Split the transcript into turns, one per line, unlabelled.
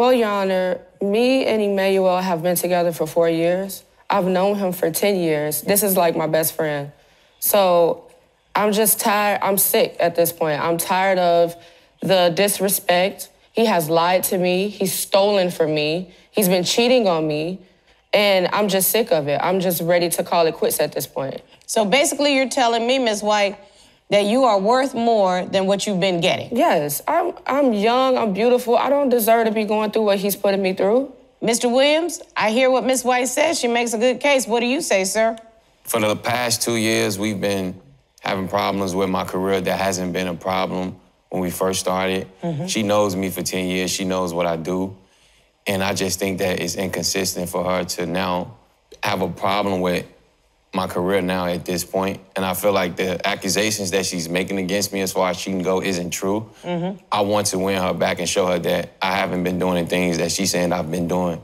Well, Your Honor, me and Emmanuel have been together for four years. I've known him for 10 years. This is like my best friend. So I'm just tired. I'm sick at this point. I'm tired of the disrespect. He has lied to me. He's stolen from me. He's been cheating on me. And I'm just sick of it. I'm just ready to call it quits at this point.
So basically, you're telling me, Ms. White, that you are worth more than what you've been getting.
Yes, I'm, I'm young, I'm beautiful. I don't deserve to be going through what he's putting me through.
Mr. Williams, I hear what Ms. White says. She makes a good case. What do you say, sir?
For the past two years, we've been having problems with my career that hasn't been a problem when we first started. Mm-hmm. She knows me for 10 years. She knows what I do. And I just think that it's inconsistent for her to now have a problem with my career now at this. And I feel like the accusations that she's making against me as far as she can go isn't true. Mm-hmm. I want to win her back and show her that I haven't been doing the things that she's saying I've been doing.